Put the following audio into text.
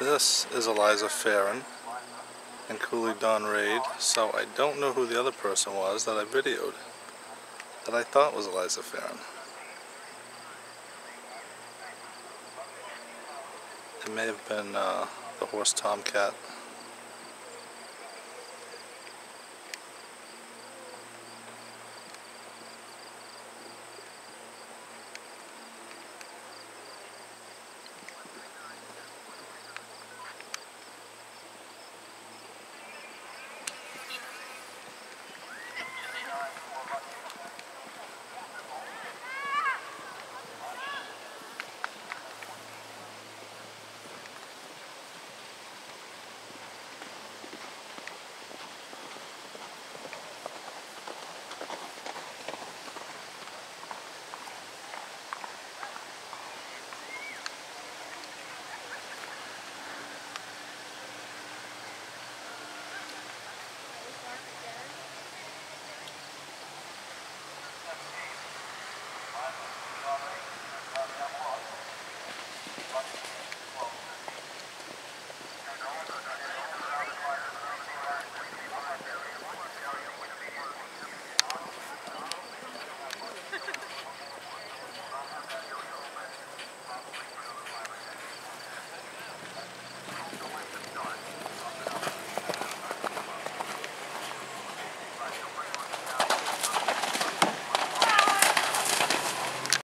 This is Eliza Farren and Cooley Dawn Raid. so I don't know who the other person was that I videoed that I thought was Eliza Farren. It may have been uh, the horse Tomcat.